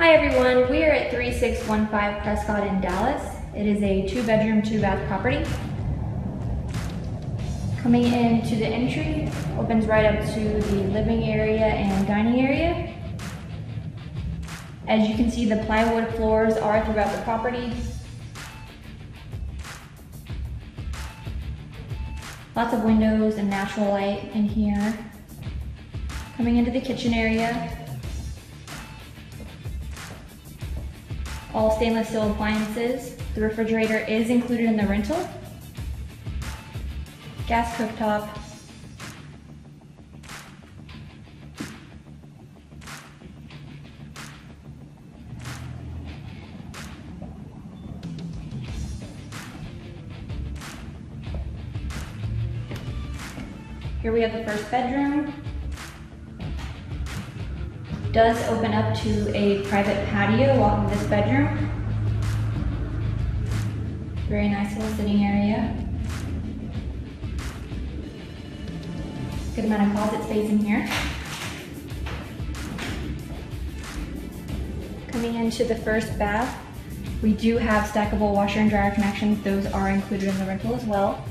Hi everyone, we are at 3615 Prescott in Dallas. It is a two bedroom, two bath property. Coming into the entry, opens right up to the living area and dining area. As you can see, the plywood floors are throughout the property. Lots of windows and natural light in here. Coming into the kitchen area, all stainless steel appliances. The refrigerator is included in the rental. Gas cooktop. Here we have the first bedroom. Does open up to a private patio off of this bedroom. Very nice little sitting area. Good amount of closet space in here. Coming into the first bath, we do have stackable washer and dryer connections. Those are included in the rental as well.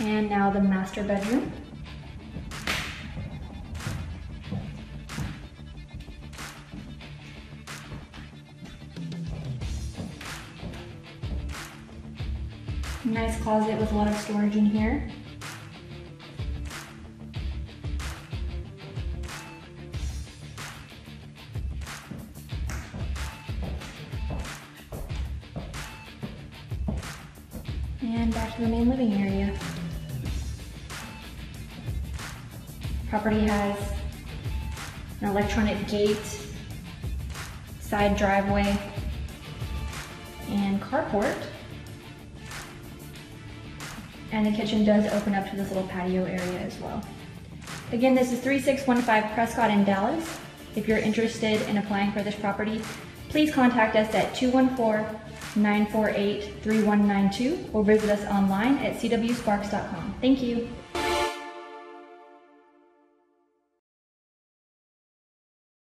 And now the master bedroom. Nice closet with a lot of storage in here. And back to the main living area. Property has an electronic gate, side driveway, and carport. And the kitchen does open up to this little patio area as well. Again, this is 3615 Prescott in Dallas. If you're interested in applying for this property, please contact us at 214-948-3192 or visit us online at cwsparks.com. Thank you.